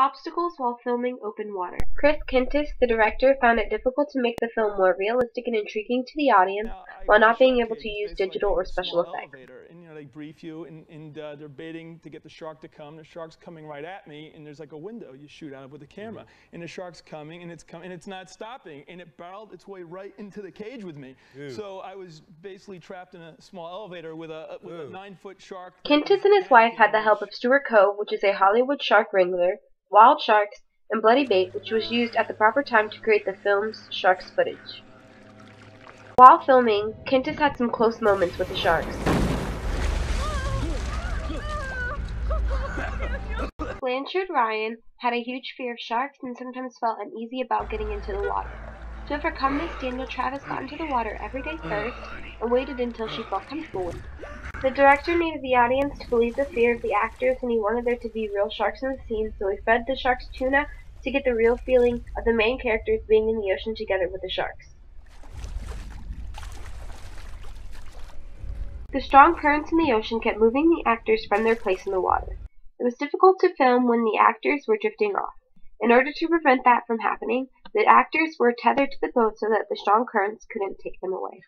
Obstacles while filming open water. Chris Kentis, the director, found it difficult to make the film more realistic and intriguing to the audience while not being able to use digital or special effects. And you know, they brief you, and, and uh, they're baiting to get the shark to come. The shark's coming right at me, and there's like a window you shoot out of with the camera, mm-hmm. and the shark's coming, and it's coming, and it's not stopping, and it barreled its way right into the cage with me. Ew. So I was basically trapped in a small elevator with a with a nine-foot shark. Kentis and his wife had the help of Stuart Cove, which is a Hollywood shark wrangler wild sharks, and bloody bait which was used at the proper time to create the film's sharks footage. While filming, Kentis had some close moments with the sharks. Blanchard Ryan had a huge fear of sharks and sometimes felt uneasy about getting into the water. To overcome this, Daniel Travis got into the water every day first and waited until she felt comfortable with it. The director needed the audience to believe the fear of the actors and he wanted there to be real sharks in the scene, so he fed the sharks tuna to get the real feeling of the main characters being in the ocean together with the sharks. The strong currents in the ocean kept moving the actors from their place in the water. It was difficult to film when the actors were drifting off. In order to prevent that from happening, the actors were tethered to the boat so that the strong currents couldn't take them away.